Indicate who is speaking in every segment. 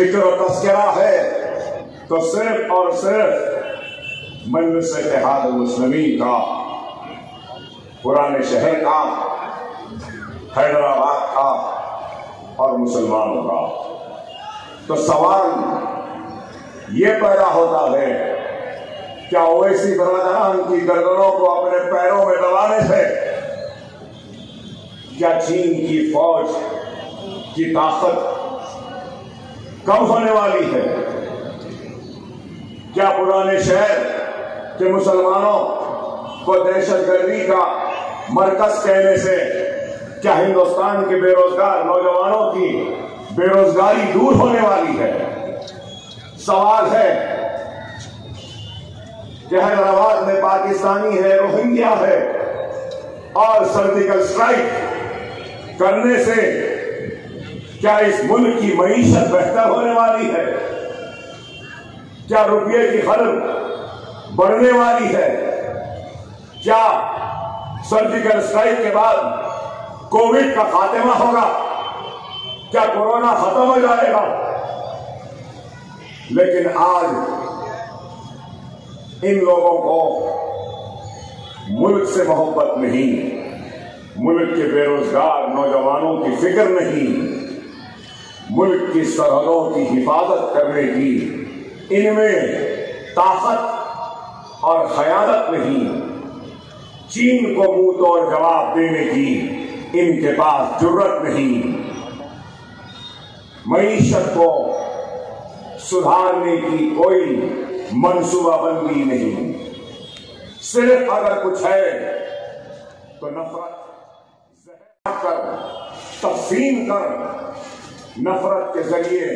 Speaker 1: ज़िक्र तस्करा है तो सिर्फ़ और सिर्फ़ मजलिस इतिहाद मुस्लिमी का पुराने शहर का, हैदराबाद का और मुसलमानों का। तो सवाल ये पैदा होता है, क्या ओवैसी बरदरान की गर्दनों को अपने पैरों में दबाने से क्या चीन की फौज की ताकत कम होने वाली है? क्या पुराने शहर के मुसलमानों को दहशतगर्दी का मरकज कहने से क्या हिंदुस्तान के बेरोजगार नौजवानों की बेरोजगारी दूर होने वाली है? सवाल है कि हैदराबाद में पाकिस्तानी है, रोहिंग्या है और सर्जिकल स्ट्राइक करने से क्या इस मुल्क की मीशत बेहतर होने वाली है? क्या रुपये की खर्च बढ़ने वाली है? क्या सर्जिकल स्ट्राइक के बाद कोविड का खात्मा होगा? क्या कोरोना खत्म हो जाएगा? लेकिन आज इन लोगों को मुल्क से मोहब्बत नहीं, मुल्क के बेरोजगार नौजवानों की फ़िक्र नहीं। मुल्क की सरहदों की हिफाजत करने की इनमें ताकत और खयालत नहीं, चीन को मुँह तोड़ जवाब देने की इनके पास ज़रूरत नहीं। मीशत को सुधारने की कोई मंसूबाबंदी नहीं। सिर्फ़ अगर कुछ है तो नफरत कर तकसीम कर नफरत के ज़रिए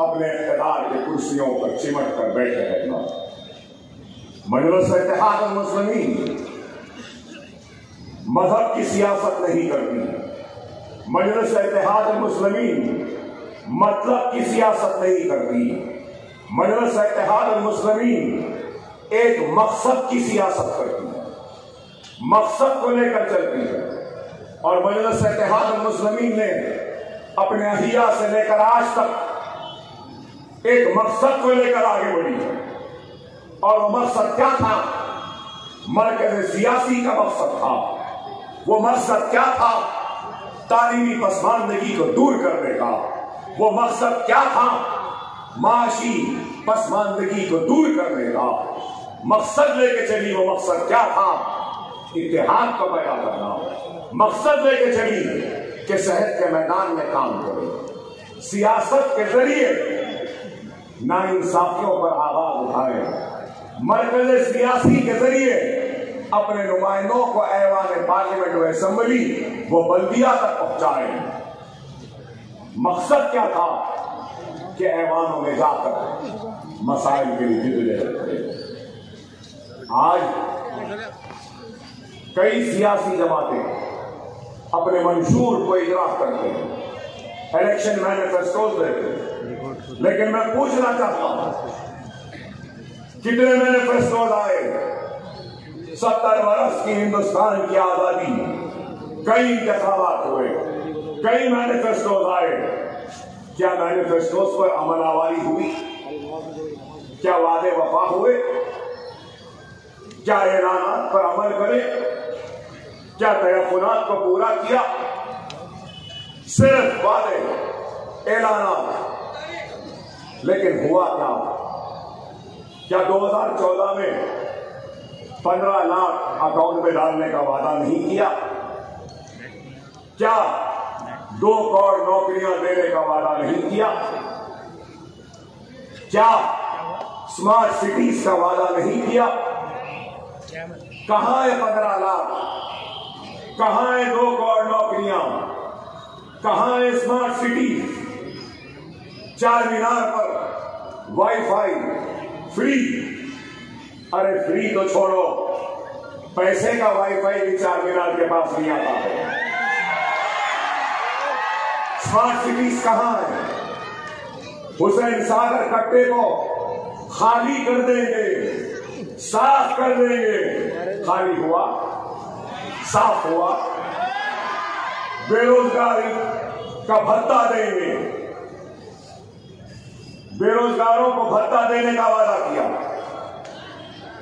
Speaker 1: अपने इकदार की कुर्सियों पर चिमट कर बैठे रहना मजलस इतिहाद मुस्लिम मज़हब की सियासत नहीं करती मजलस इतिहाद मुस्लिम मतलब की सियासत नहीं करती मजलिस इतिहाद मुस्लिम एक मकसद की सियासत करती है। मकसद को लेकर चलती है। और मजलिस इतिहाद मुस्लिम ने अपने अहिया से लेकर आज तक एक मकसद को लेकर आगे बढ़ी। और वो मकसद क्या था? मरकज सियासी का मकसद था। वो मकसद क्या था? तालीमी पसमानदगी को दूर करने का। वो मकसद क्या था? माशी पसमानदगी को दूर करने का। मकसद लेके चली वो मकसद क्या था? इतिहाद को पैदा करना। मकसद लेके चली कि शहर के मैदान में काम करे। सियासत के ज़रिए ना इंसाफियों पर आवाज़ उठाए। मरकज सियासी के ज़रिए अपने नुमाइंदों को ऐवान पार्लियामेंट व असम्बली वो बल्दिया तक पहुँचाए। मकसद क्या था कि ऐवानों में जाकर मसाइल के लिए रखते आज कई सियासी जमातें अपने मंशूर को इजराफ करते हैं इलेक्शन मैनिफेस्टोज देते हैं लेकिन मैं पूछना चाहता हूँ, कितने मैनिफेस्टोज आए? सत्तर वर्ष की हिंदुस्तान की आज़ादी। कई इंतखाबात हुए, कई मैनिफेस्टोज आए। क्या मैनिफेस्टोज पर अमल आवारी हुई? क्या वादे वफा हुए? क्या ऐलान पर अमल करे? क्या तयफुनात को पूरा किया? सिर्फ़ वादे, ऐलान। लेकिन हुआ क्या? क्या 2014 में पंद्रह लाख अकाउंट में डालने का वादा नहीं किया? क्या दो करोड़ नौकरियाँ देने का वादा नहीं किया? क्या स्मार्ट सिटीज़ का वादा नहीं किया? कहा है पंद्रह लाख? कहाँ है दो करोड़ नौकरियाँ? कहा है स्मार्ट सिटी चार मीनार पर। वाईफाई फ्री अरे फ्री तो छोड़ो। पैसे का वाईफाई भी चार मीनार के पास नहीं आता। है स्मार्ट सिटीज़ कहाँ है? हुसैन सागर कट्टे को खाली कर देंगे। साफ़ कर देंगे। खाली हुआ? साफ़ हुआ। बेरोजगारी का भत्ता देंगे बेरोजगारों को भत्ता देने का वादा किया।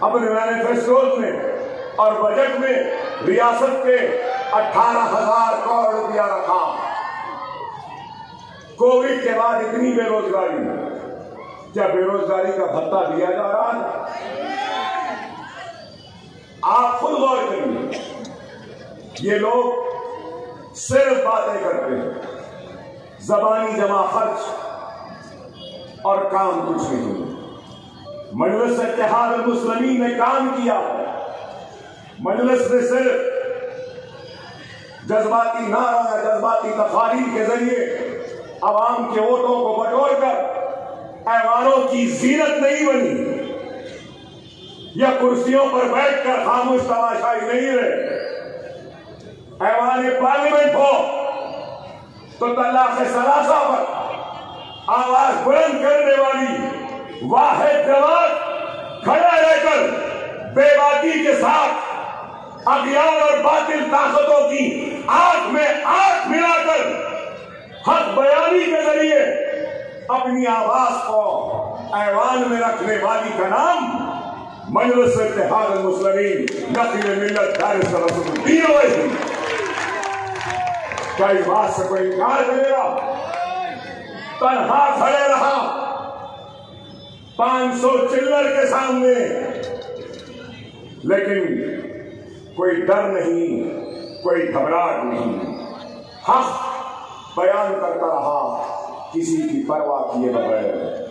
Speaker 1: अपने मैनिफेस्टोज में और बजट में रियासत के अठारह हज़ार करोड़ रुपया रखा। कोविड के बाद इतनी बेरोजगारी। क्या बेरोजगारी का भत्ता दिया जा रहा है? आप खुद गौर करिए। ये लोग सिर्फ़ बातें करते हैं। जबानी जमा खर्च और काम कुछ नहीं मजलिस इतिहाद मुस्लिम ने काम किया। मजलिस ने सिर्फ़ जज्बाती नारा या जज्बाती तकारीर के ज़रिए आवाम के वोटों को बटोर कर ऐवानों की जीनत नहीं बनी या कुर्सियों पर बैठकर खामोश तमाशाई नहीं रहे। ऐवान पार्लियामेंट हो तो तलाक सलासा पर आवाज़ बुलंद करने वाली वाहिद जवाब खड़ा रहकर बेबाकी के साथ अभियान और बातिल ताकतों की आँख में आँख मिलाकर हक बयानी के ज़रिए अपनी आवाज़ को ऐवान में रखने वाली का नाम मजलिस मुस्लिम नकील मिलत दारुद्दीन क्या इस बात से कोई इनकार करेगा तनहा खड़े रहा। पाँच सौ चिल्लर के सामने। लेकिन कोई डर नहीं, कोई घबराहट नहीं। हक बयान करता रहा, किसी की परवाह किए बगैर।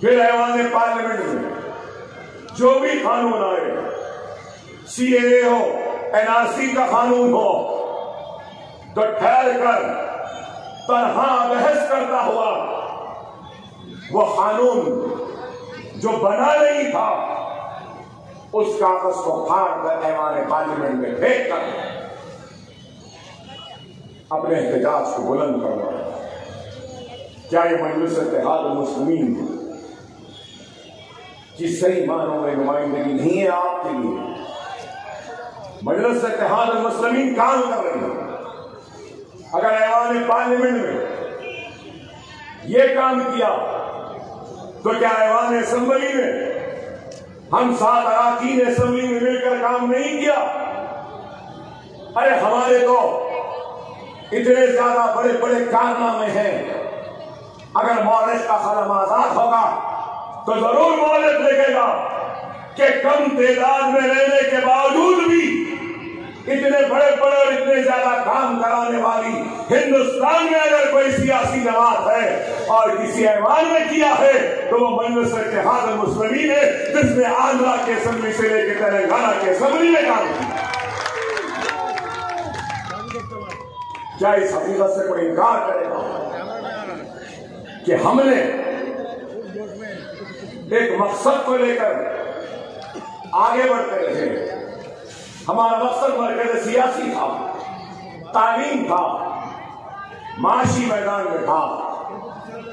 Speaker 1: फिर ऐवान पार्लियामेंट में, जो भी कानून आए सीए हो, एनआरसी का कानून हो तो ठहर कर तरहा बहस करता हुआ, वो कानून जो बना नहीं था उस कागज़ को फाड़ कर ऐवान पार्लियामेंट में फेंक कर अपने एहतजाज को बुलंद करना क्या ये मजलिस इतिहाद मुस्लिम की सही मानों में नुमाइंदगी नहीं है आपके लिए, मजलिस इतिहाद मुस्लिम काम कर रही है। अगर ऐवान पार्लियामेंट में ये काम किया तो क्या ऐवान असेंबली में हम सात अराकीन असेंबली में मिलकर काम नहीं किया? अरे हमारे तो इतने ज़्यादा बड़े बड़े कारनामे हैं। अगर मौलत का कलम आज़ाद होगा तो ज़रूर मौलत लिखेगा कि कम तादाद में रहने के बावजूद भी इतने बड़े बड़े और इतने ज़्यादा काम कराने वाली हिंदुस्तान में अगर कोई सियासी जमात है और किसी ऐवान में किया है तो वो मजलिस इतिहाद मुस्लिम है, जिसने आंध्रा के असम्बली से लेकर तेलंगाना के असम्बली में काम किया। क्या इस हकीकत से कोई इनकार करेगा? कि हमने एक मकसद को लेकर आगे बढ़ते रहे। हमारा मकसद मरकज सियासी था, तालीम था, माशी मैदान में था।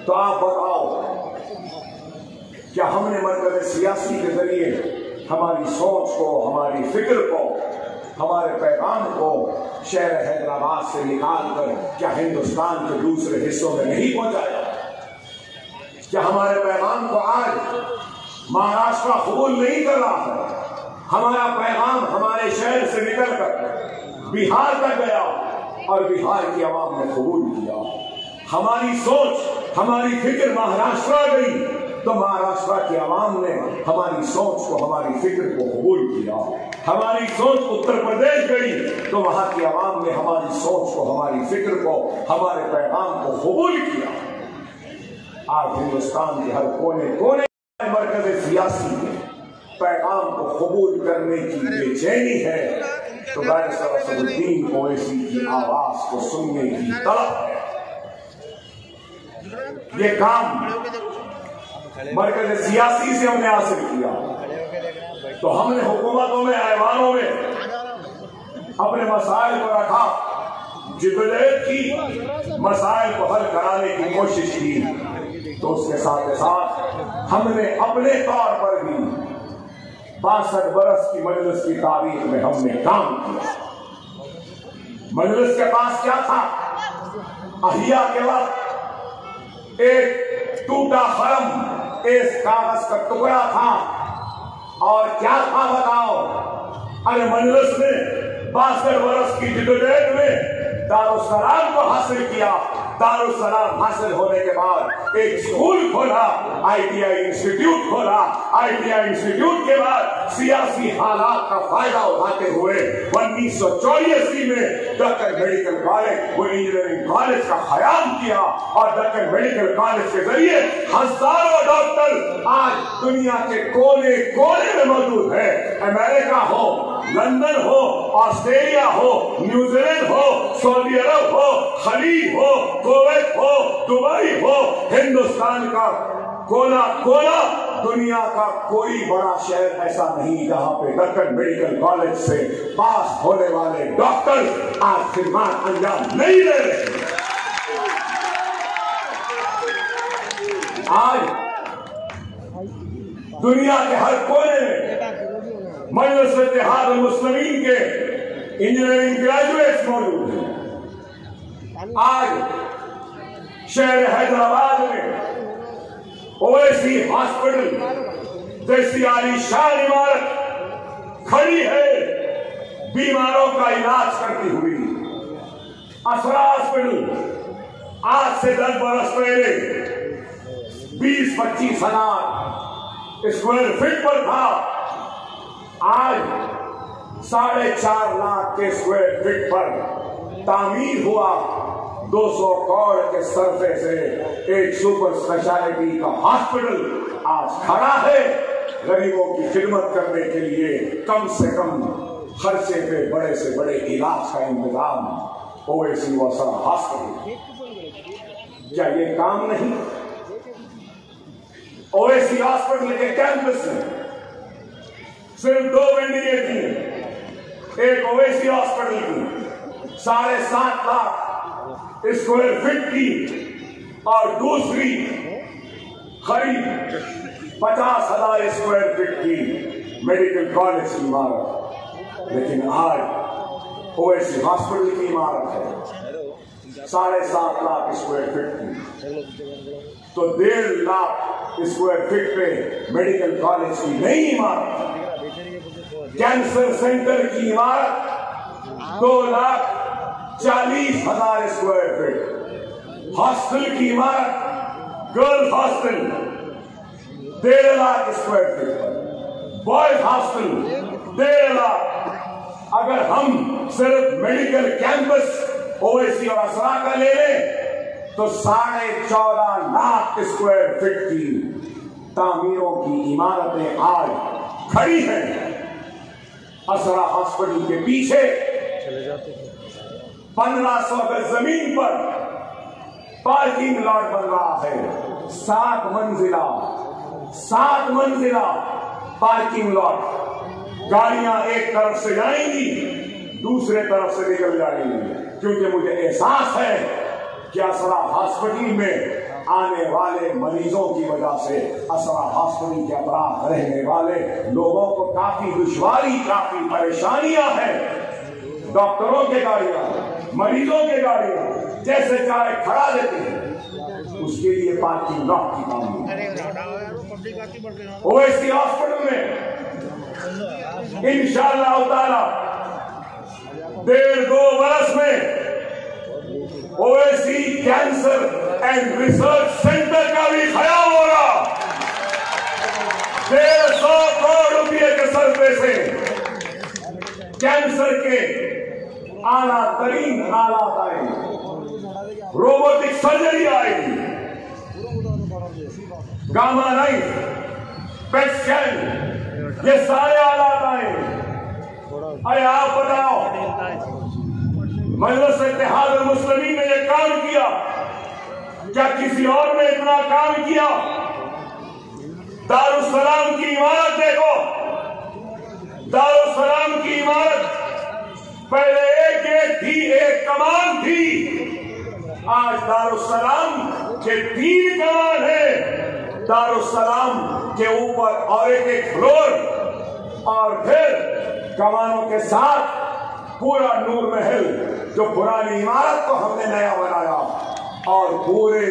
Speaker 1: तो आप बताओ क्या हमने मरकज सियासी के ज़रिए हमारी सोच को, हमारी फ़िक्र को, हमारे पैगाम को शहर हैदराबाद से निकाल कर क्या हिंदुस्तान के दूसरे हिस्सों में नहीं पहुँचाया? क्या हमारे पैगाम को आज महाराष्ट्र कबूल नहीं कर रहा है? हमारा पैगाम हमारे शहर से निकल कर बिहार तक गया और बिहार की आवाम ने कबूल किया। हमारी सोच, हमारी फ़िक्र महाराष्ट्र गई तो महाराष्ट्र की आवाम ने हमारी सोच को, हमारी फ़िक्र को कबूल किया। हमारी सोच उत्तर प्रदेश गई तो वहाँ की आवाम ने हमारी सोच को, हमारी फ़िक्र को, हमारे पैगाम को कबूल किया। आज हिंदुस्तान के हर कोने कोने मरकज सियासी में पैगाम को कबूल करने की बेचैनी है। तो बैरसरुद्दीन ओवैसी की आवाज़ को सुनने की तलब है। ये काम मरकज सियासी से हमने हासिल किया। तो हमने हुकूमतों में, ऐवानों में अपने मसाइल को रखा, जिदोजहद की मसाइल को हल कराने की कोशिश की। तो उसके साथ साथ हमने अपने तौर पर भी बासठ बरस की मजलिस की तारीख में हमने काम किया। मजलिस के पास क्या था? अहिया के वक्त एक टूटा खरम इस कागज़ का टुकड़ा था। और क्या था बताओ? अरे मजलिस ने बासठ वर्ष की जिदोजहद में दारुसलाम को हासिल किया। दारुसलाम हासिल होने के बाद एक स्कूल खोला, आईटीआई इंस्टीट्यूट खोला। आईटीआई इंस्टीट्यूट के बाद सियासी हालात का फ़ायदा उठाते हुए उन्नीस सौ चौरासी में डॉक्टर मेडिकल कॉलेज वो इंजीनियरिंग कॉलेज का खयाल किया और डॉक्टर मेडिकल कॉलेज के ज़रिए हज़ारों डॉक्टर आज दुनिया के कोने कोने में मौजूद है। अमेरिका हो लंदन हो, ऑस्ट्रेलिया हो, न्यूजीलैंड हो, सऊदी अरब हो खलीज हो, कुवैत हो, दुबई हो, हिंदुस्तान का कोना कोना दुनिया का कोई बड़ा शहर ऐसा नहीं जहाँ पे डॉक्टर मेडिकल कॉलेज से पास होने वाले डॉक्टर आज खिदमत अंजाम नहीं दे रहे आज दुनिया के हर कोने में मजलिस इतिहाद मुस्लिमीन के इंजीनियरिंग ग्रेजुएट्स मौजूद हैं आज शहर हैदराबाद में ओवैसी हॉस्पिटल जैसी आलिशान इमारत खड़ी है बीमारों का इलाज करती हुई असरा हॉस्पिटल आज से दस बरस पहले बीस पच्चीस हज़ार स्क्वायर फीट पर था आज साढ़े चार लाख के स्क्वायर फीट पर तामीर हुआ 200 करोड़ के सरफे से एक सुपर स्पेशलिटी का हॉस्पिटल आज खड़ा है। गरीबों की खिदमत करने के लिए कम से कम खर्चे पे बड़े से बड़े इलाज का इंतज़ाम ओवैसी वसरा हॉस्पिटल क्या ये काम नहीं? ओवैसी हॉस्पिटल के कैंपस में सिर्फ़ दो थी। एक ओवैसी हॉस्पिटल की। साढ़े सात लाख स्क्वायर फीट की और दूसरी करीब पचास हज़ार स्क्वायर फीट की मेडिकल कॉलेज की इमारत। लेकिन आज ओवैसी हॉस्पिटल की इमारत है। साढ़े सात लाख स्क्वायर फीट की। तो डेढ़ लाख स्क्वायर फीट पे मेडिकल कॉलेज की नई इमारत कैंसर सेंटर की इमारत दो लाख चालीस हज़ार स्क्वायर फीट हॉस्टल की इमारत गर्ल्स हॉस्टल डेढ़ lakh square feet boys hostel डेढ़ लाख। अगर हम सिर्फ़ मेडिकल कैंपस ओवैसी और असरा का ले लें तो साढ़े चौदह लाख स्क्वायर फीट की तामीरों की इमारतें आज खड़ी हैं। असरा हॉस्पिटल के पीछे। पंद्रह सौ गज ज़मीन पर पार्किंग लॉट बन रहा है सात मंजिला सात मंजिला पार्किंग लॉट। गाड़ियाँ एक तरफ़ से जाएँगी दूसरे तरफ़ से निकल जाएँगी। क्योंकि मुझे एहसास है कि असरा हॉस्पिटल में आने वाले मरीजों की वजह से असरा हॉस्पिटल के अपराध रहने वाले लोगों को काफ़ी दुश्वारी काफ़ी परेशानियाँ हैं। डॉक्टरों के गाड़ियाँ मरीजों के गाड़ियाँ जैसे चाहे खड़ा देते हैं उसके लिए पार्किंग लॉट की काम ओएससी हॉस्पिटल में इंशाला डेढ़ दो वर्ष में OAC cancer and research centre का भी ख्याल होगा डेढ़ सौ करोड़ रुपए के सरपे से कैंसर के आला तरीन हालात आएँगे रोबोटिक सर्जरी आएगी गामा नाइफ पेट ये सारे आलात आएँगे अरे आप बताओ मजलस इतिहाद मुस्लिम ने यह काम किया। क्या किसी और ने इतना काम किया? दारुसलाम की इमारत देखो। दारुसलाम की इमारत पहले एक एक थी, एक कमान थी। आज दारुसलाम के तीन कमान है। दारुसलाम के ऊपर और एक एक फ्लोर। और फिर कमानों के साथ पूरा नूर महल। जो पुरानी इमारत को हमने नया बनाया और पूरे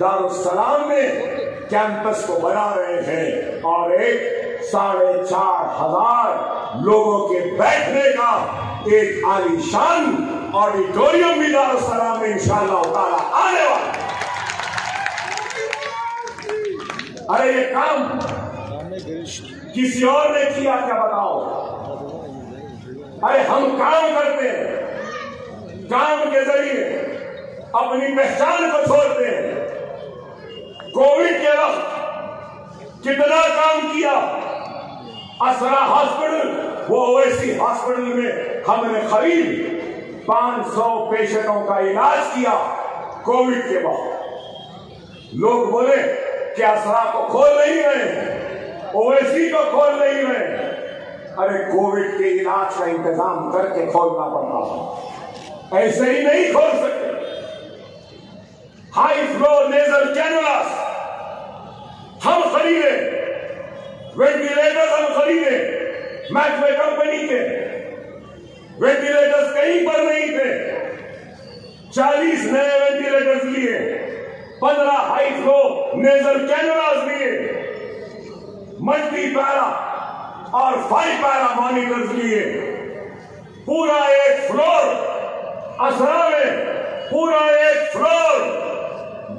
Speaker 1: दारुसलाम में कैंपस को बना रहे हैं और एक साढ़े चार हज़ार लोगों के बैठने का एक आलिशान ऑडिटोरियम भी दारुसलाम में इंशाला उतारा आने वाला अरे ये काम किसी और ने किया क्या बताओ? अरे हम काम करते हैं। काम के ज़रिए अपनी पहचान को छोड़ते हैं। कोविड के वक्त कितना काम किया? असरा हॉस्पिटल, वो ओवैसी हॉस्पिटल में हमने खरीद 500 पेशेंटों का इलाज किया कोविड के वक्त लोग बोले कि असरा को खोल नहीं रहे ओवैसी को खोल नहीं रहे अरे, कोविड के इलाज का इंतज़ाम करके खोलना पड़ता था। ऐसे ही नहीं खोल सकते। हाई फ्लो नेजल कैनुलास हम खरीदे। वेंटिलेटर्स हम खरीदे। मैकवे कंपनी के। वेंटिलेटर्स कहीं पर नहीं थे। 40 नए वेंटिलेटर्स लिए। 15 हाई फ्लो नेजल कैनुलास लिए। मल्टी पैरा और फाइव पैरा मॉनिटर्स लिए। पूरा एक फ्लोर असरा में पूरा एक फ्लोर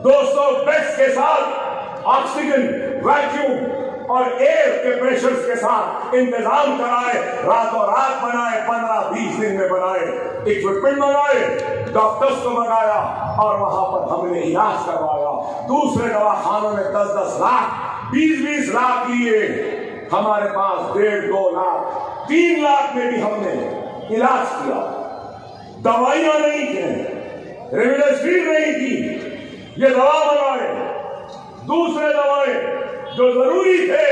Speaker 1: 200 बेड्स के साथ, ऑक्सीजन, वैक्यूम और एयर के प्रेशर्स के साथ इंतज़ाम कराए, रातों रात बनाए, पंद्रह बीस दिन में बनाए इक्विपमेंट मंगाए डॉक्टर्स को मंगाया और वहाँ पर हमने इलाज करवाया। दूसरे दवाखानों में दस दस लाख, बीस बीस लाख लिए। हमारे पास डेढ़ दो लाख, तीन लाख में भी हमने इलाज किया। दवाइयाँ नहीं थी रेमडेसिविर नहीं थी। ये दवा बनाए, दूसरे दवाएँ जो ज़रूरी थे,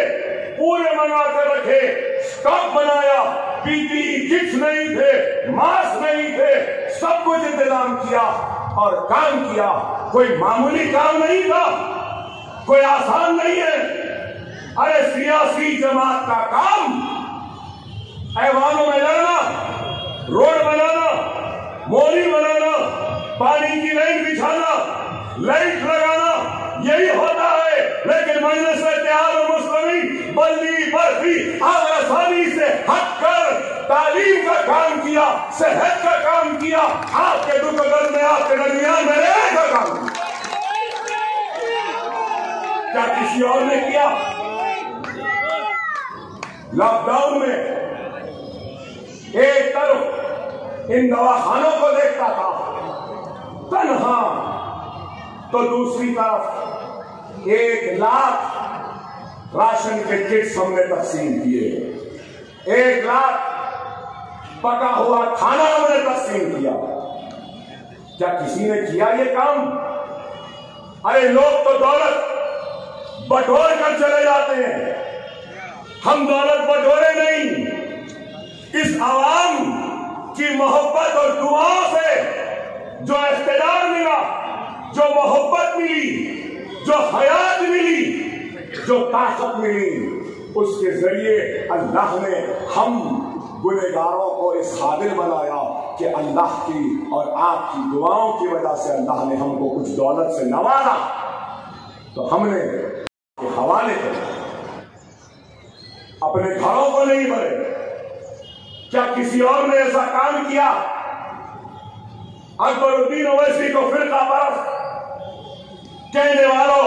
Speaker 1: पूरे मंगा कर रखे स्टॉक बनाया पीपी किट्स नहीं थे मास्क नहीं थे, सब कुछ इंतज़ाम किया और काम किया। कोई मामूली काम नहीं था, कोई आसान नहीं है। अरे सियासी जमात का काम, ऐवानों में लड़ना, रोड बनाना मोरी बनाना, पानी की लाइन बिछाना, लाइट लगाना, यही होता है। लेकिन मजलिस इतिहाद मुस्लिम बल्ली बर्फ़ी और आसानी से हट कर तालीम का काम किया, सेहत का काम किया, आपके दुख दर्द में, आपके दरमियान में रहने का काम किया। क्या किसी और ने किया? लॉकडाउन में एक तरफ़ इन दवाखानों को देखता था। तनहा। तो दूसरी तरफ़ एक लाख राशन के किट्स हमने तकसीम किए। एक लाख पका हुआ खाना हमने तकसीम किया। क्या किसी ने किया ये काम? अरे लोग तो दौलत बटोर कर चले जाते हैं। हम दौलत बटोरे नहीं। इस आवाम की मोहब्बत और दुआओं से जो इख्तदार मिला, जो मोहब्बत मिली, जो हयात मिली, जो ताकत मिली, उसके ज़रिए अल्लाह ने हम गुनेगारों को इस काबिल बनाया कि अल्लाह की और आपकी दुआओं की वजह से अल्लाह ने हमको कुछ दौलत से नवाजा। तो हमने हवाले कर अपने घरों को नहीं भरे क्या किसी और ने ऐसा काम किया? अकबरुद्दीन ओवैसी को फिरका परस्त कहने वालों,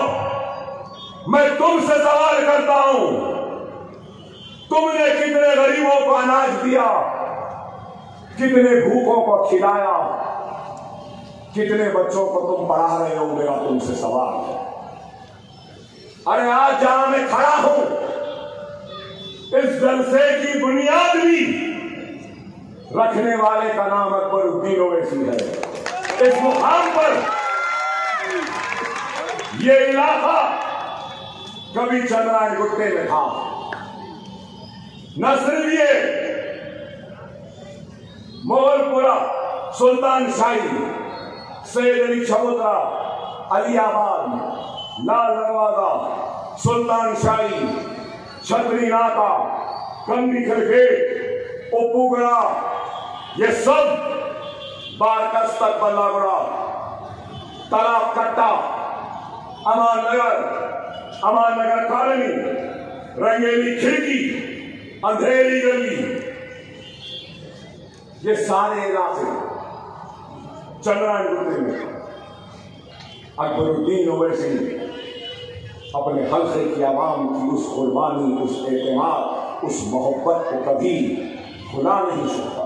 Speaker 1: मैं तुमसे सवाल करता हूँ। तुमने कितने गरीबों को अनाज दिया? कितने भूखों को खिलाया? कितने बच्चों को तुम पढ़ा रहे हो मेरा तुमसे सवाल? है अरे आज जहाँ मैं खड़ा हूँ, इस जलसे की बुनियाद भी रखने वाले का नाम अकबर उद्दीन ओवैसी है इस मुकाम पर ये इलाका कभी चंद्रायन गुट्टे में था। न सिर्फ़ ये मोगलपुरा सुल्तान शाही सैद अली छबोतरा अलियाबाद, लाल दरवाज़ा, सुल्तान शाही, छतरी नाका, कंदी खलखेट उपुगड़ा ये सब बारकस तक बल्लागुड़ा तालाब कट्टा अमान नगर अमान नगर कॉलोनी, रंगेली खिड़की, अंधेरी गली। ये सारे इलाके चंद्रायन गुप्ते में। अकबरुद्दीन ओवैसी अपने हल्के की आवाम की उस कुर्बानी, उस एतमाद, उस मोहब्बत को कभी खुला नहीं सकता।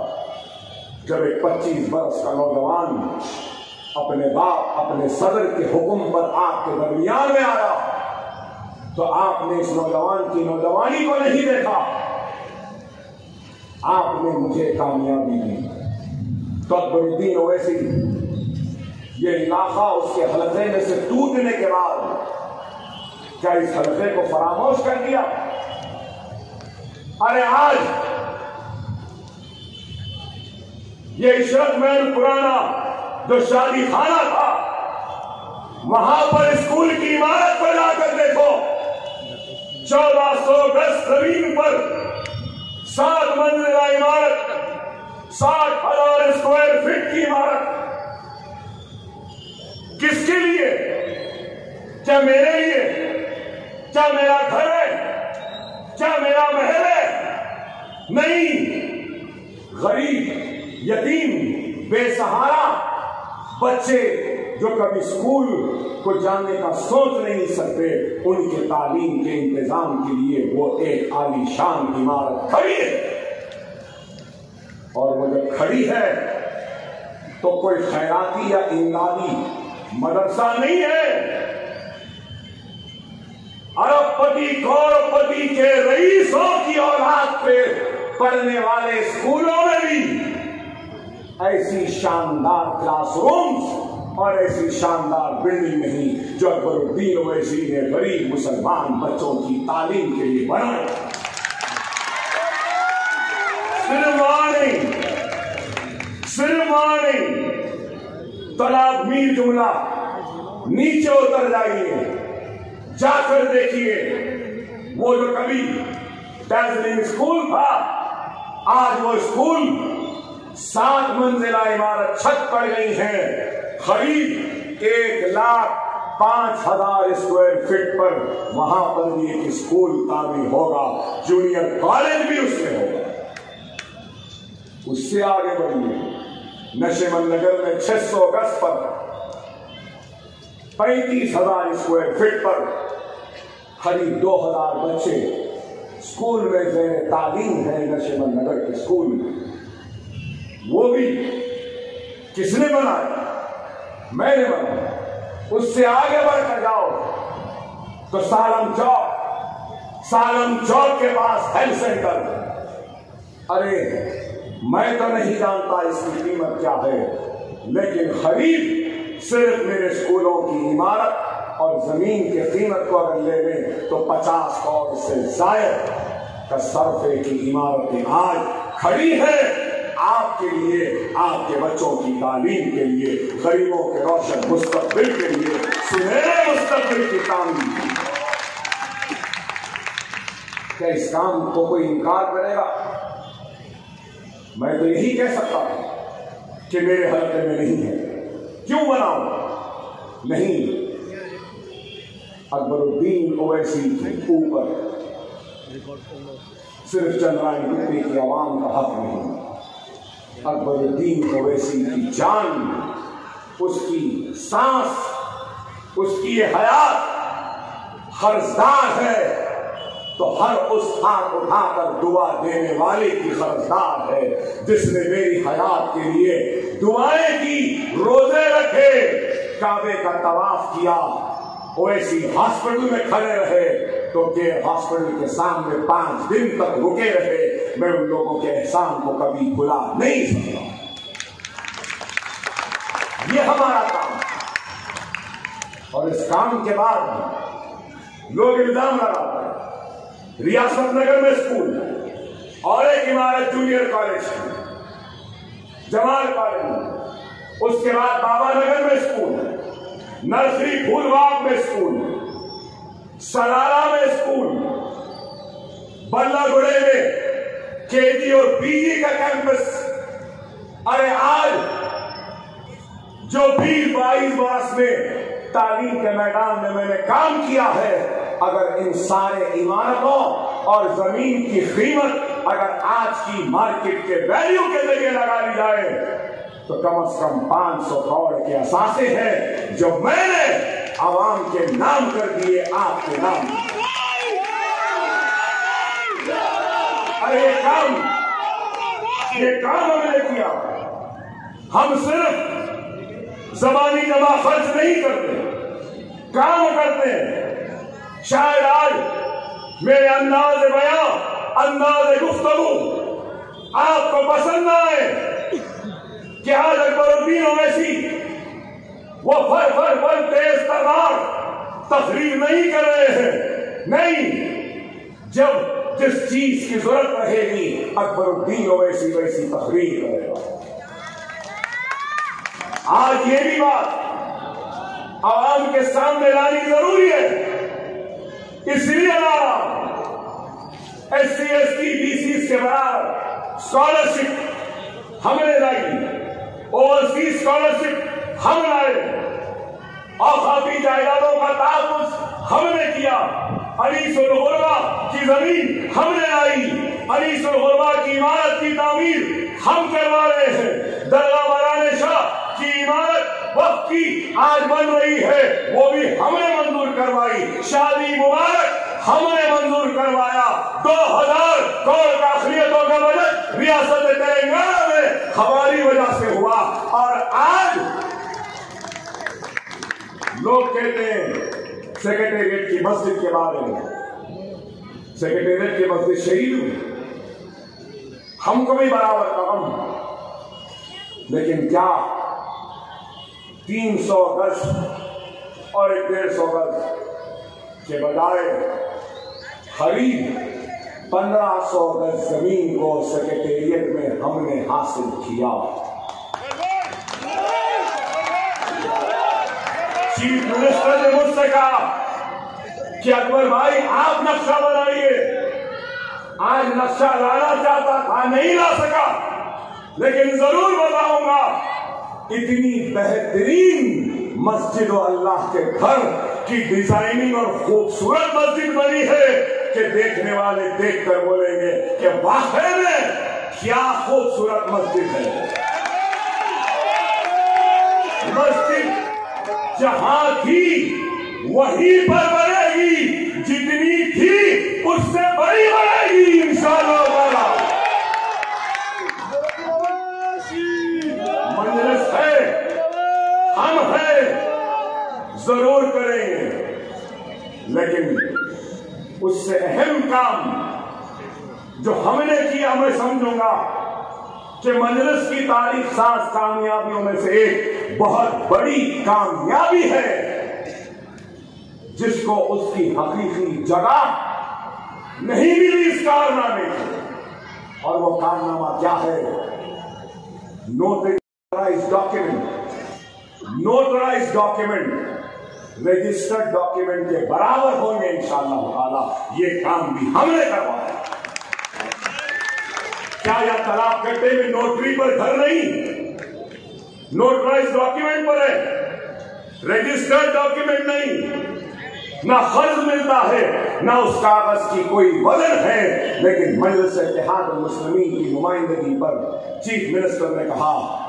Speaker 1: जब एक 25 वर्ष का नौजवान अपने बाप, अपने सदर के हुक्म पर आपके दरमियान में आया तो आपने इस नौजवान की नौजवानी को नहीं देखा। आपने मुझे कामयाबी दी। तो अकबरुद्दीन ओवैसी, ये इलाका उसके हलके में से टूटने के बाद क्या इस हलके को फरामोश कर दिया? अरे आज ये इशरत महल पुराना जो शादी खाना था, वहाँ पर स्कूल की इमारत पर जाकर देखो। चौदह सौ गज ज़मीन पर सात मंजिला इमारत, साठ हज़ार स्क्वायर फीट की इमारत। किसके लिए? क्या मेरे लिए? क्या मेरा घर है? क्या मेरा महल है? नहीं, गरीब यतीम, बेसहारा, बच्चे जो कभी स्कूल को जाने का सोच नहीं सकते, उनके तालीम के इंतज़ाम के लिए वो एक आलीशान इमारत खड़ी है। और वो जब खड़ी है तो कोई खैराती या इमदादी मदरसा नहीं है। अरबपति कौरपति के रईसों की औलाद पे पढ़ने वाले स्कूलों में भी ऐसी शानदार क्लासरूम्स और ऐसी शानदार बिल्डिंग नहीं, जो अकबरुद्दीन ओवैसी ने गरीब मुसलमान बच्चों की तालीम के लिए बनाए तलाब मीर जुमला, नीचे उतर जाइए, जाकर देखिए, वो जो कभी स्कूल था, आज वो स्कूल सात मंजिला इमारत छत पड़ गई है। खरीद एक लाख पाँच हज़ार स्क्वायर फीट पर वहाँ पर भी एक स्कूल तामीर होगा। जूनियर कॉलेज भी उसमें होगा। उससे आगे बढ़िए। नशेमन नगर में 600 अगस्त पर पैंतीस हज़ार स्क्वायर फीट पर करीब दो हज़ार बच्चे स्कूल में जेर तालीम है नशेमन नगर के स्कूल में। वो भी किसने बनाया? मैंने बनाया। उससे आगे बढ़कर जाओ तो सालम चौक सालम चौक के पास हेल्थ सेंटर अरे, मैं तो नहीं जानता इसकी कीमत क्या है, लेकिन खरीद सिर्फ़ मेरे स्कूलों की इमारत और ज़मीन की कीमत को अगर ले लें तो पचास करोड़ से जायद का सरफे की इमारतें आज खड़ी है। आपके लिए, आपके बच्चों की तालीम के लिए, गरीबों के रोशन मुस्तबिल के लिए, सुनहरे मुस्तबिल की तामीर क्या इस काम को कोई इनकार करेगा? मैं तो यही कह सकता हूँ कि मेरे हल्के में नहीं है। क्यों बनाऊ? नहीं। अकबरुद्दीन ओवैसी के ऊपर। सिर्फ़ चंद्रायन की आवाम का हक नहीं। अकबरुद्दीन ओवैसी की जान, उसकी सांस, उसकी हयात खर्जदार है तो हर उस हाथ उठाकर दुआ देने वाले की खर्जदार है, जिसने मेरी हयात के लिए दुआएँ की, रोज़े रखे, काबे का तवाफ किया ओएसी हॉस्पिटल में खड़े रहे तो के हॉस्पिटल के सामने पाँच दिन तक रुके रहे। मैं उन लोगों के एहसान को कभी भुला नहीं सकता। ये हमारा काम और इस काम के बाद लोग इल्ज़ाम लगा हैं। रियासत नगर में स्कूल और एक इमारत जूनियर कॉलेज जमाल कॉलेज उसके बाद बाबा नगर में स्कूल नर्सरी फूलबाग में स्कूल सलारा में स्कूल बल्लागुड़े में केजी और पीजी का कैंपस अरे आज जो बीस बाईस वर्ष में तालीम के मैदान में मैंने काम किया है, अगर इन सारे इमारतों और ज़मीन की कीमत अगर आज की मार्केट के वैल्यू के ज़रिए लगा ली जाए तो कम अज कम 500 करोड़ के असासे हैं जो मैंने आवाम के नाम कर दिए, आपके नाम। अरे ये काम ये काम हमने किया। हम सिर्फ़ जबानी जमा खर्च नहीं करते, काम करते हैं। शायद आज मेरे अंदाज बया, अंदाज गुफ्तगु, आपको पसंद आए। कि आज अकबरुद्दीन ओवैसी, वो फर फर फर, तेज तरार तकरीर नहीं कर रहे हैं। नहीं, जब जिस चीज़ की ज़रूरत रहेगी, अकबरुद्दीन ओवैसी वैसी तकरीर करेगा। आज ये भी बात आवाम के सामने लानी ज़रूरी है। इसलिए S C S T B C के बराबर स्कॉलरशिप हमने लाई। ओवरसीज स्कॉलरशिप हम लाए औकाफी जायदादों का ताकुस हमने किया। अलीसुलगुरबा की ज़मीन हमने लाई। अलीसुलगुरबा की इमारत की तामीर हम करवा रहे हैं। दरगाह मराने शाह की इमारत वक्त की आज बन रही है। वो भी हमने मंजूर करवाई। शादी मुबारक। हमने मंजूर करवाया। दो हज़ार करोड़ का अखिलियतों का बजट रियासत तेलंगाना में हमारी वजह से हुआ। और आज लोग कहते हैं सेक्रेटेरिएट की मस्जिद के बारे में। सेक्रेटेरिएट की मस्जिद शहीद हुई। हमको भी बराबर कदम लेकिन क्या? तीन सौ गज और एक डेढ़ सौ गज के बजाय खरीद पंद्रह सौ गज ज़मीन को सेक्रेटेरिएट में हमने हासिल किया। चीफ मिनिस्टर ने मुझसे कहा कि अकबर भाई, आप नक्शा बनाइए। आज नक्शा लाना चाहता था, नहीं ला सका। लेकिन ज़रूर बताऊँगा, इतनी बेहतरीन मस्जिद और अल्लाह के घर की डिज़ाइनिंग और खूबसूरत मस्जिद बनी है कि देखने वाले देखकर बोलेंगे कि वाकई में क्या खूबसूरत मस्जिद है। मस्जिद जहाँ थी वहीं पर बनेगी, जितनी थी उससे बड़ी बनेगी, इंशाल्लाह मंजलिस है, हम हैं, ज़रूर करेंगे। लेकिन उससे अहम काम जो हमने किया, मैं समझूँगा कि मंजलिस की तारीख सात कामयाबियों में से एक बहुत बड़ी कामयाबी है, जिसको उसकी हकीकी जगह नहीं मिली इस कारनामे की और वो कारनामा क्या है? Notarise document. Notarise document registered document के बराबर होंगे, इंशाल्लाह ये काम भी हमने करवाया क्या यह तलाक करते में नोटरी पर घर नहीं? नोटराइज डॉक्यूमेंट पर है। रजिस्टर्ड डॉक्यूमेंट नहीं। ना फ़र्ज़ मिलता है, ना उस कागज़ की कोई वज़न है। लेकिन मजलिस इतिहाद मुस्लिमीन की नुमाइंदगी पर चीफ मिनिस्टर ने कहा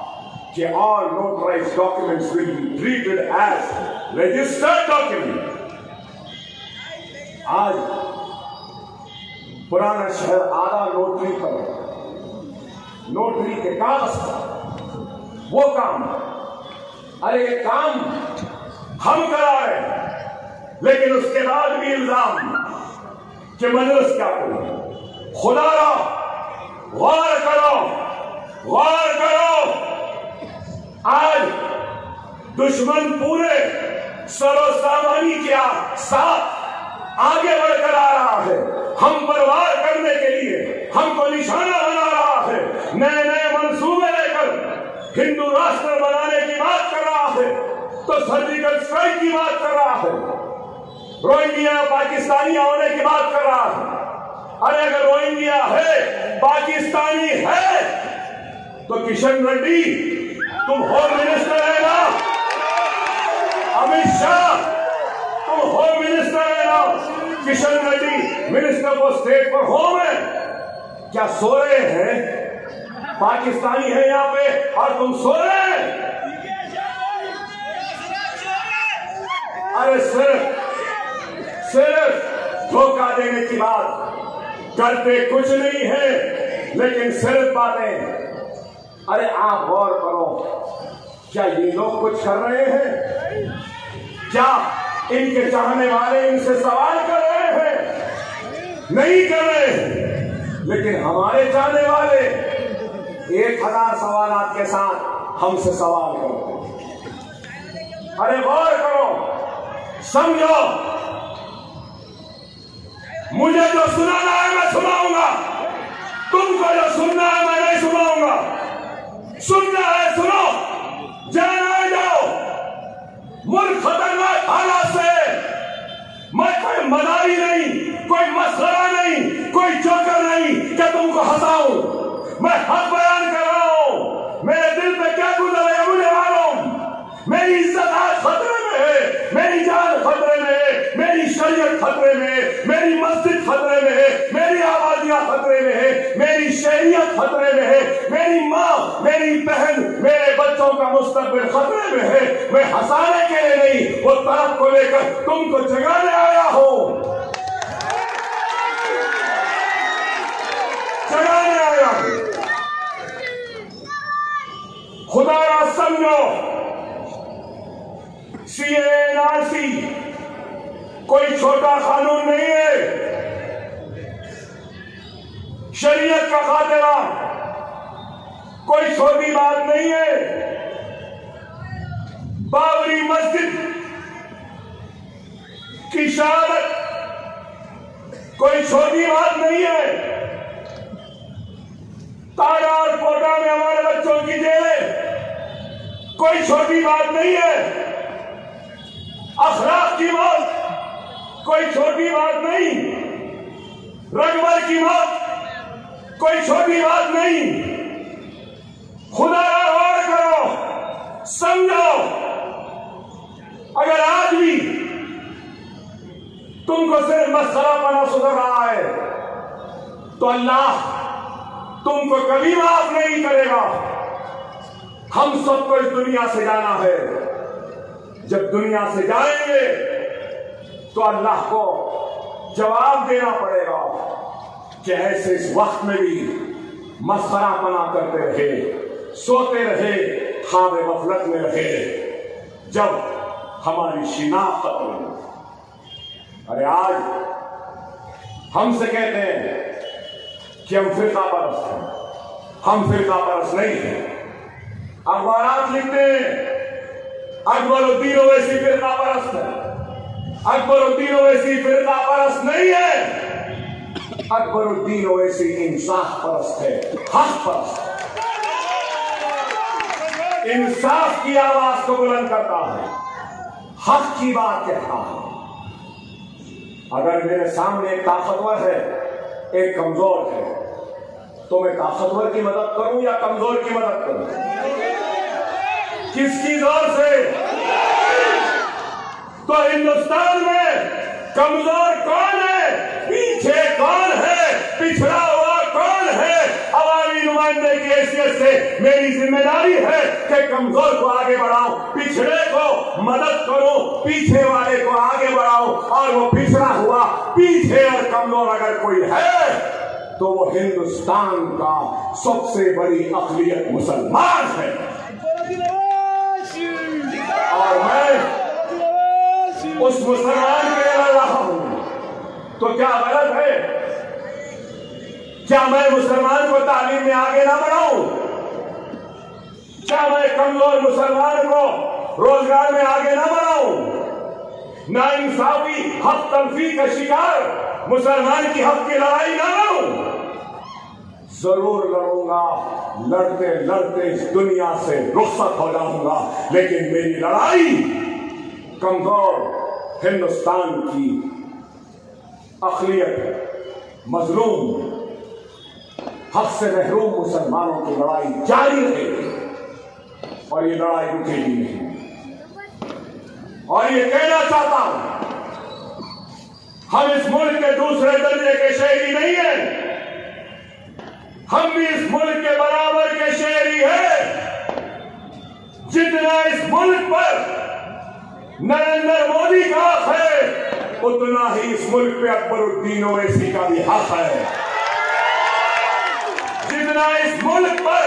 Speaker 1: कि all notarise documents will be treated as registered document आज पुराना शहर आधा नोटरी पर नोटरी के कागज़ पर। वो काम। अरे काम हम कराए लेकिन उसके बाद भी इल्ज़ाम कि मजलिस क्या करो। खुदा रहो। गौर करो। गौर करो। आज दुश्मन पूरे सरो सामानी के साथ आगे बढ़कर आ रहा है। हम पर वार करने के लिए हमको निशाना बना रहा है। नए नए मंसूबे लेकर हिंदू राष्ट्र बनाने की बात कर रहा है। तो सर्जिकल स्ट्राइक की बात कर रहा है। रोहिंग्या पाकिस्तानी होने की बात कर रहा है। अरे अगर रोहिंग्या है, पाकिस्तानी है तो किशन रेड्डी, तुम होम मिनिस्टर है ना? अमित शाह, तुम होम मिनिस्टर है ना? Kishan Reddy minister for state पर होम है क्या सो रहे हैं? पाकिस्तानी है यहाँ पे, और तुम सो रहे हैं? अरे सिर्फ़ सिर्फ़ धोखा देने की बात। करते कुछ नहीं है, लेकिन सिर्फ़ बातें। अरे आप गौर करो क्या ये लोग कुछ कर रहे हैं? क्या इनके चाहने वाले इनसे सवाल कर रहे हैं? नहीं कर रहे। हैं लेकिन हमारे चाहने वाले एक हज़ार सवाल के साथ हमसे सवाल करते हैं अरे गौर करो। समझो। मुझे जो सुनाना है मैं सुनाऊँगा। तुमको जो सुनना है मैं नहीं सुनाऊँगा। सुनना है, सुनो। जाओ। मुल्क खतरनाक से। मैं कोई मदारी नहीं, कोई मसला नहीं, कोई चौकर नहीं क्या तुमको हंसाऊं। मैं हक बयान कर रहा हूँ। मेरे दिल पे क्या गुजर है मेरी इज़्ज़त खतरे में है, मेरी जान खतरे में है, मेरी शरीयत खतरे में मेरी मस्जिद खतरे में है। आबादियाँ खतरे में है, मेरी शहरियत खतरे में है, मेरी माँ, मेरी बहन, मेरे बच्चों का मुस्तबिल खतरे में है। मैं हंसाने के लिए नहीं, वो तरफ़ को लेकर तुमको जगाने आया हूँ। जगाने आया हूँ। खुदा समझो सीएनआरसी कोई छोटा कानून नहीं है। शरीयत का खातिरा। कोई छोटी बात नहीं है। बाबरी मस्जिद की शहादत कोई छोटी बात नहीं है। तारा और कोटा में हमारे बच्चों की जेलें, कोई छोटी बात नहीं है। अखलाक की मौत कोई छोटी बात नहीं। रगबर की मौत कोई छोटी बात नहीं। खुदा गौर करो समझो अगर आज भी तुमको सिर्फ़ मसला पना सुधर रहा है तो अल्लाह तुमको कभी माफ़ नहीं करेगा। हम सबको इस दुनिया से जाना है। जब दुनिया से जाएँगे तो अल्लाह को जवाब देना पड़ेगा। कि ऐसे इस वक्त में भी मसरा पना करते रहे, सोते रहे, खाब गफलत में रहे, जब हमारी शिनाख्त खत्म अरे आज हमसे कहते हैं कि हम फिरका परस्त हैं। हम फिरका परस्त नहीं हैं। अखबार लिखते हैं, अकबरुद्दीन ओवैसी फिरका परस्त है। अकबरुद्दीन ओवैसी फिरका परस्त नहीं है। अकबरुद्दीन ओवैसी इंसाफ परस्त है, हक परस्त इंसाफ की आवाज़ को बुलंद करता है, हक की बात कहता है। अगर मेरे सामने एक ताकतवर है, एक कमज़ोर है तो मैं ताकतवर की मदद करूँ या कमज़ोर की मदद करूँ? किसकी ज़ोर से? तो हिंदुस्तान में कमज़ोर कौन है? पीछे कौन पिछड़ा हुआ कौन है? अवामी नुमाइंदे की हैसियत से मेरी ज़िम्मेदारी है कि कमज़ोर को आगे बढ़ाओ पिछड़े को मदद करो, पीछे वाले को आगे बढ़ाओ और वो पिछड़ा हुआ, पीछे और कमज़ोर अगर कोई है तो वो हिंदुस्तान का सबसे बड़ी अकलियत मुसलमान है। और मैं उस मुसलमान के रहा हूँ। तो क्या गलत है? क्या मैं मुसलमान को तालीम में आगे ना बढ़ाऊं? क्या मैं कमज़ोर मुसलमान को रोज़गार में आगे ना बढ़ाऊं? ना इंसाफी, हक तलफी का शिकार मुसलमान की हक की लड़ाई ना लड़ूं ज़रूर लड़ूँगा, लड़ते लड़ते इस दुनिया से रुखसत हो जाऊँगा, लेकिन मेरी लड़ाई कमज़ोर हिंदुस्तान की अखलियत मजलूम हक से महरूम मुसलमानों की लड़ाई जारी रहेगी। और ये लड़ाई रुकेगी नहीं। और ये कहना चाहता हूँ, हम इस मुल्क के दूसरे दर्जे के शहरी नहीं है। हम भी इस मुल्क के बराबर के शहरी हैं। जितना इस मुल्क पर नरेंद्र मोदी का हक है, उतना ही इस मुल्क पे अकबरुद्दीन ओवैसी का भी हक है। जितना इस मुल्क पर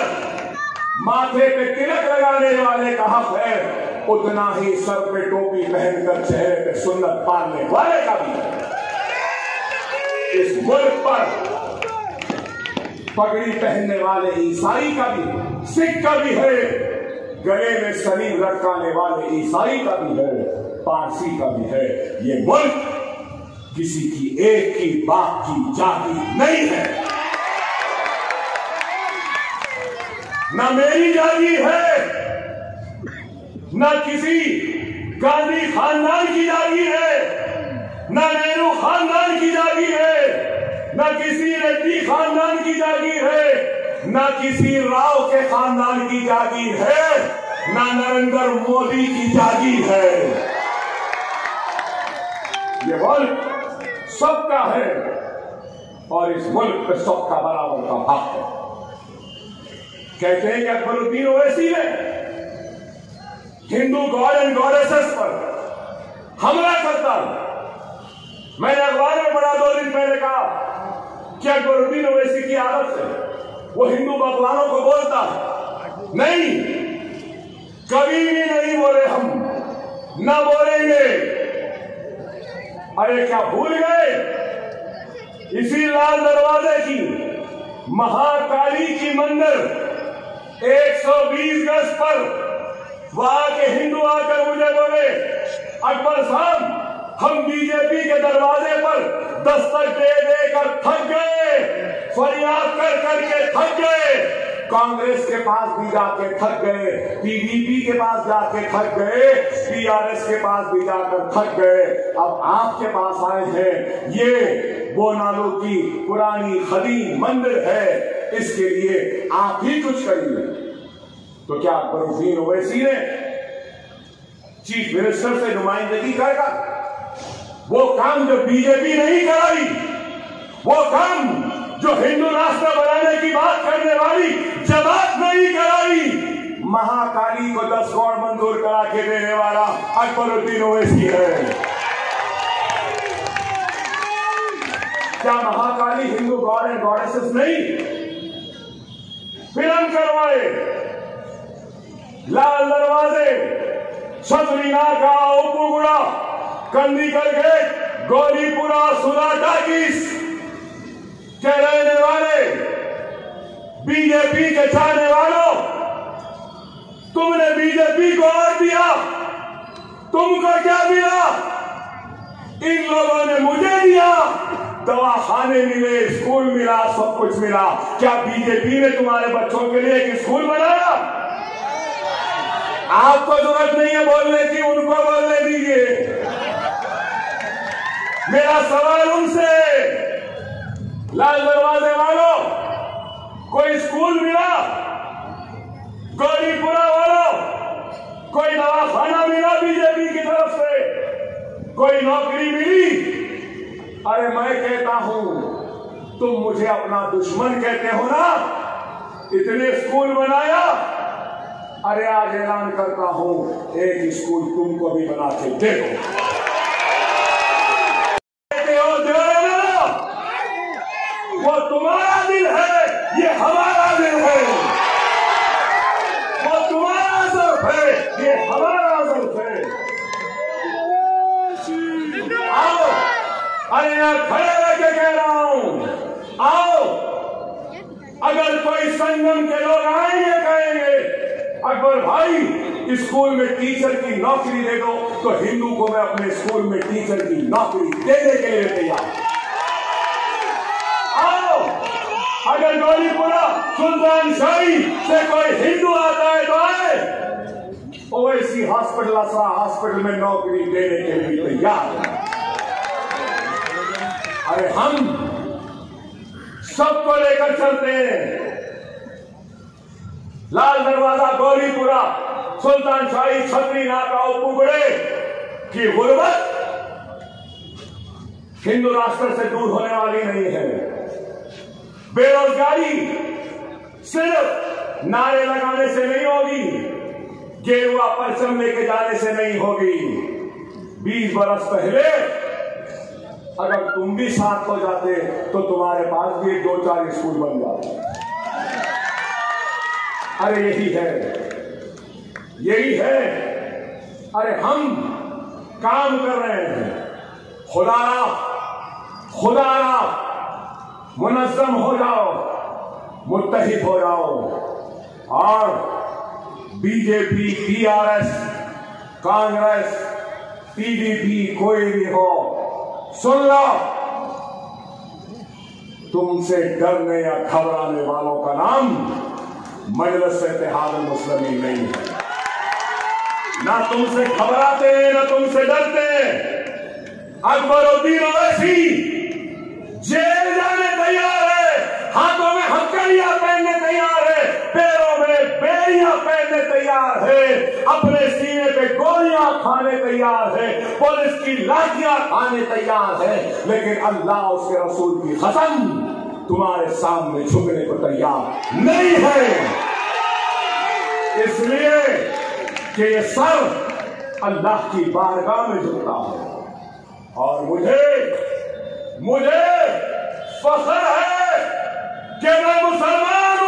Speaker 1: माथे पे तिलक लगाने वाले का हक है, उतना ही सर पे टोपी पहनकर चेहरे पे सुन्नत पालने वाले का भी। है इस मुल्क पर पगड़ी पहनने वाले ईसाई का भी, सिख का भी है, गले में सलीम रखाने वाले ईसाई का भी है, पारसी का भी है। ये मुल्क किसी की एक की बात की जाति नहीं है। न मेरी जागी है, न किसी गांधी खानदान की जागी है, न नेहरू खानदान की जागी है, न किसी रेड्डी खानदान की जागी है, न किसी राव के खानदान की जागी है, न नरेंद्र मोदी की जागी है। ये मुल्क सबका है और इस मुल्क पे सबका बराबर का हक है। कहते हैं कि अकबरुद्दीन ओवैसी ने हिंदू गॉड एंड गॉडेसेस पर हमला करता मैंने अखबार में पढ़ा, दो दिन पहले कहा कि अकबरुद्दीन ओवैसी की आदत है। वो हिंदू भगवानों को बोलता है, नहीं, कभी भी नहीं बोले हम, न बोलेंगे। अरे क्या भूल गए? इसी लाल दरवाजे की, महाकाली की मंदिर 120 गज पर वहाँ के हिंदू आकर मुझे बोले, अकबर साहब, हम बीजेपी के दरवाजे पर दस्तक दे देकर थक गए, फरियाद कर करके थक गए। कांग्रेस के पास भी जाके थक गए पीडीपी के पास जाके थक गए पीआरएस के पास भी जाकर थक गए। अब आपके पास आए हैं। ये बोनालो की पुरानी खदीम मंदिर है। इसके लिए आप ही कुछ करिए। तो क्या अकबरुद्दीन ओवैसी ने चीफ मिनिस्टर से नुमाइंदगी करेगा वो काम जो बीजेपी नहीं कराई, वो काम जो हिंदू राष्ट्र बनाने की बात करने वाली जमात नहीं कराई, महाकाली को दस करोड़ मंजूर करा के देने वाला अकबरुद्दीन ओवैसी है। क्या Mahakali Hindu god and goddesses नहीं? फ़िल्म करवाए। लाल दरवाजे छतरी नाका उपगुड़ा कंदीकल गेट, गौरीपुरा सुधा टाकिस के रहने वाले। बीजेपी के चाहने वालों, तुमने बीजेपी को और दिया। तुमको क्या मिला? इन लोगों ने मुझे दिया। दवा खाने मिले, स्कूल मिला, सब कुछ मिला। क्या बीजेपी ने तुम्हारे बच्चों के लिए एक स्कूल बनाया? आपको ज़रूरत नहीं है बोलने की, उनको बोलने दीजिए। मेरा सवाल उनसे लाल दरवाजे वालों, कोई स्कूल मिला? गौरीपुरा वालों, कोई दवाखाना मिला बीजेपी की तरफ़ से? कोई नौकरी मिली? अरे मैं कहता हूँ, तुम मुझे अपना दुश्मन कहते हो ना? इतने स्कूल बनाया? अरे आज ऐलान करता हूँ, एक स्कूल तुमको भी बना के देखो वो तुम्हारा दिल है ये हमारा दिल है वो तुम्हारा जर्फ है ये हमारा जर्फ है आओ अरे यार खड़े रह के कह रहा हूँ आओ अगर कोई संगम के लोग आएँगे कहेंगे अकबर भाई स्कूल में टीचर की नौकरी दे दो तो हिंदू को मैं अपने स्कूल में टीचर की नौकरी देने के लिए तैयार आओ अगर गौरीपुरा सुल्तान शाही से कोई हिंदू आता है तो आए। ओवैसी हॉस्पिटल असरा हॉस्पिटल में नौकरी देने के लिए तैयार अरे, हम सबको लेकर चलते हैं। लाल दरवाज़ा, गौरीपुरा, सुल्तान शाही छतरी नाका उपगुड़े कि गुर्बत हिंदू राष्ट्र से दूर होने वाली नहीं है। बेरोजगारी सिर्फ़ नारे लगाने से नहीं होगी, गेरुआ परचम लेके जाने से नहीं होगी। बीस बरस पहले अगर तुम भी साथ हो जाते तो तुम्हारे पास भी दो चार स्कूल बन जाते। अरे, यही है। यही है। अरे, हम काम कर रहे हैं। खुदा खुदारा मुनजम हो जाओ मुतहिद हो जाओ। और बीजेपी, टीआरएस, कांग्रेस पीडीपी कोई भी हो, सुन लो। तुमसे डरने या घबराने वालों का नाम मजलस इतिहाद मुस्लिम नहीं है। ना तुमसे घबराते, ना तुमसे डरते। अकबर अकबरुद्दीन ओवैसी जेल जाने तैयार है। हाथों में हथकड़ियाँ पहनने तैयार है पैरों बेड़ियाँ पहनने तैयार है। अपने सीने पे गोलियाँ खाने तैयार है। पुलिस की लाठियाँ खाने तैयार है। लेकिन अल्लाह उसके रसूल की कसम, तुम्हारे सामने झुकने को तैयार नहीं है। इसलिए कि ये सर अल्लाह की बारगाह में झुकता है। और मुझे मुझे फखर है कि मैं मुसलमान हूँ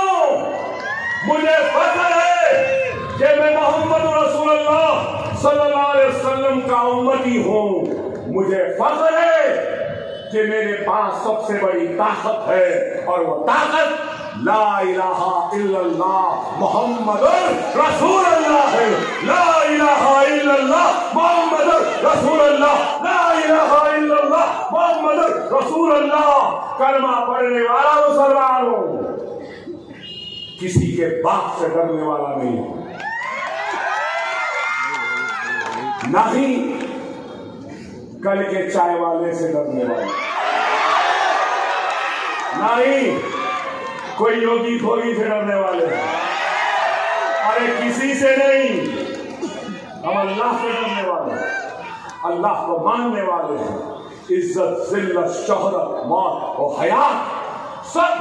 Speaker 1: सल्लल्लाहु अलैहि वसल्लम का उम्मती हूँ मुझे फखर है कि मेरे पास सबसे बड़ी ताकत है, और वो ताकत ला इलाहा इल्लल्लाह मोहम्मद रसूल अल्लाह है। ला इलाहा इल्लल्लाह मोहम्मद रसूल अल्लाह ला इलाहा इल्लल्लाह मोहम्मद रसूल अल्लाह कलमा पढ़ने वाला मुसलमान हो। किसी के बाप से डरने वाला नहीं। नहीं, कल के चाय वाले से डरने वाले। ना ही कोई योगी थोड़ी से डरने वाले। अरे किसी से नहीं, हम अल्लाह से डरने वाले। अल्लाह को मानने वाले हैं। इज़्ज़त, जिल्लत, शोहरत, मौत और हयात सब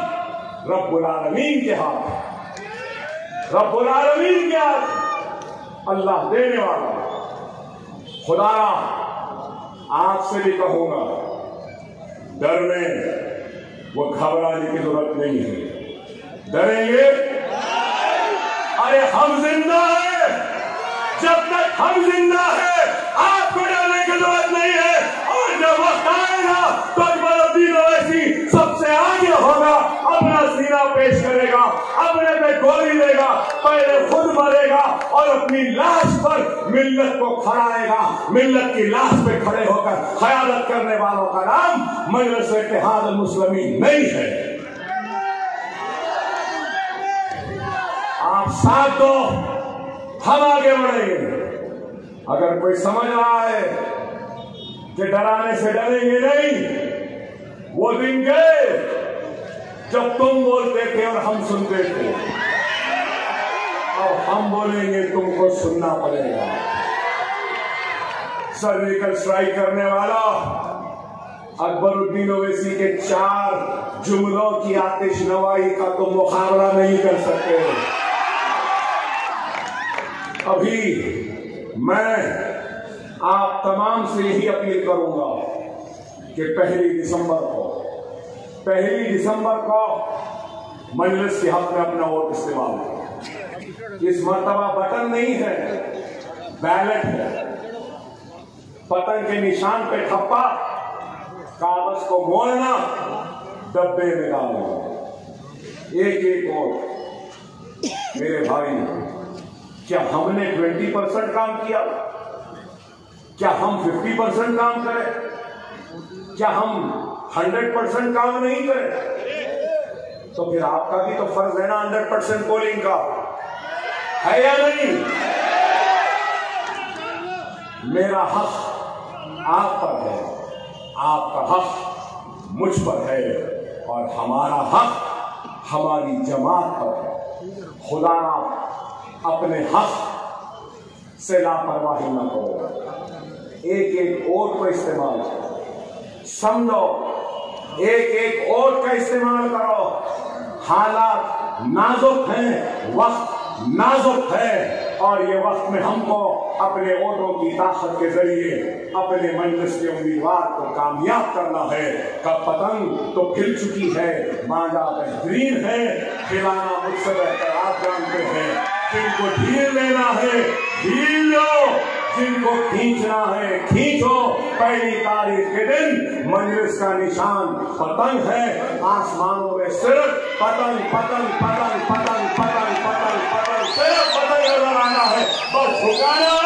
Speaker 1: रब्बुल आलमीन के हाथ रब्बुल आलमीन के हाथ अल्लाह देने वाला खुदा आपसे भी कहूँगा डरने वो घबराने की ज़रूरत नहीं है। डरेंगे? अरे हम ज़िंदा है। जब तक हम ज़िंदा है, आपको डरने की ज़रूरत नहीं है। और जब वक्त आएगा तो अकबरुद्दीन ओवैसी सबसे आगे होगा अपना सीना पेश करेगा अपने पे गोली देगा पहले खुद मरेगा और अपनी लाश पर मिल्लत को खड़ाएगा मिल्लत की लाश पे खड़े होकर ख्यालत करने वालों का नाम मजलिस इत्तेहाद मुस्लिमी नहीं है। आप साथ दो, हम आगे बढ़ेंगे। अगर कोई समझ रहा है कि डराने से डरेंगे नहीं, वो दिन गए जब तुम बोलते थे और हम सुनते थे। अब हम बोलेंगे, तुमको सुनना पड़ेगा। सर्जिकल स्ट्राइक करने वाला, अकबरुद्दीन ओवैसी के चार जुमलों की आतिश नवाई का तुम मुकाबला नहीं कर सकते। अभी मैं आप तमाम से यही अपील करूँगा कि पहली दिसंबर को, पहली दिसंबर को मजलिस के हक में अपना वोट इस्तेमाल करें। इस मरतबा बटन नहीं है, बैलेट है। पतंग के निशान पे ठप्पा, कागज़ को मोड़ना, डब्बे में डालना। एक एक और। मेरे भाई क्या हमने 20 परसेंट काम किया? क्या हम 50 परसेंट काम करें? क्या हम 100 परसेंट काम नहीं करें? तो फिर आपका भी तो फ़र्ज़ है ना 100 परसेंट पोलिंग का। है या नहीं? मेरा हक आप पर है। आपका हक मुझ पर है और हमारा हक हमारी जमात पर है। खुदा, अपने हक से लापरवाही न करो। एक एक वोट को इस्तेमाल करो। समझो एक एक वोट का इस्तेमाल करो। हालात नाजुक हैं, वक्त नाजुक है और ये वक्त में हमको अपने वोटों की ताकत के ज़रिए, अपने मंजिस के उम्मीदवार को कामयाब करना है। कब पतंग तो खिल चुकी है मांझा बेहतरीन है, खिलाना मुझसे बेहतर आप जानते हैं। जिनको ढील लेना है, ढील लो। जिनको खींचना है, खींचो। पहली तारीख के दिन मंजिस का निशान पतंग है। आसमानों में सिर्फ़ पतंग पतंग पतंग पतंग पतंग Obrigado!